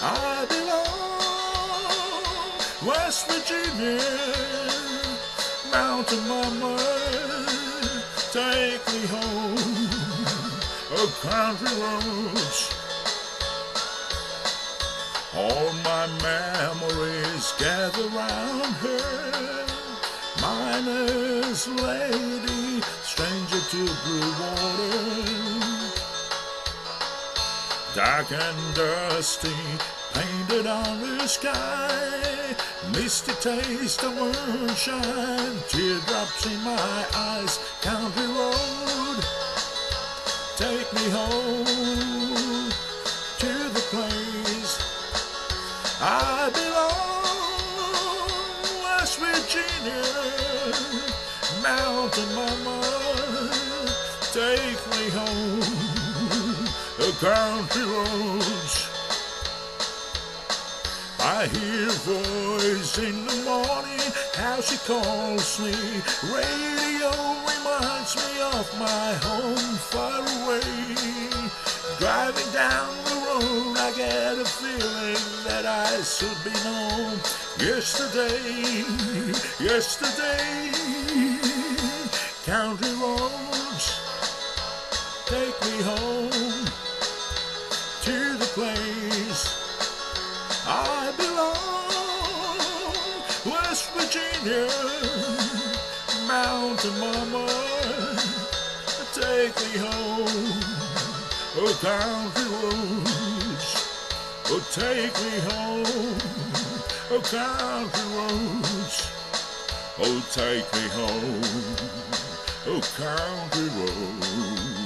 I belong. West Virginia, Mountain Mama, take me home. Oh, country roads. All my memories gather round her. Miner's lady, stranger to blue Dark and dusty, painted on the sky. Misty taste of moonshine, teardrops in my eyes. Country road, take me home to the place I belong. West Virginia, Mountain Mama, take me home. The country roads. I hear a voice in the morning, how she calls me. Radio reminds me of my home far away. Driving down the road, I get a feeling that I should be known. Yesterday, yesterday, country roads, take me home West Virginia, Mountain Mama, take me home. Oh, country roads, oh, take me home. Oh, country roads, oh, take me home. Oh, country roads.